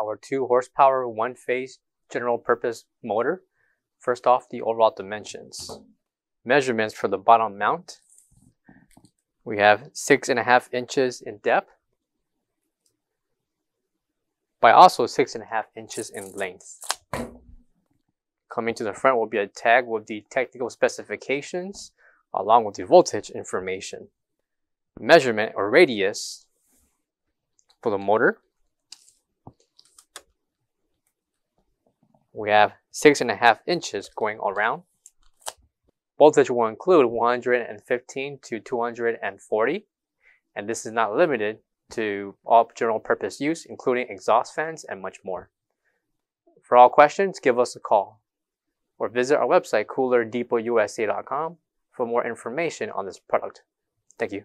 our 2 horsepower, 1 phase general purpose motor. First off, the overall dimensions. Measurements for the bottom mount. We have 6.5 inches in depth by also 6.5 inches in length. Coming to the front will be a tag with the technical specifications along with the voltage information. Measurement or radius for the motor. We have six and a half inches going all around. Voltage will include 115 to 240, and this is not limited to all general purpose use, including exhaust fans and much more. For all questions, give us a call or visit our website coolerdepotUSA.com for more information on this product. Thank you.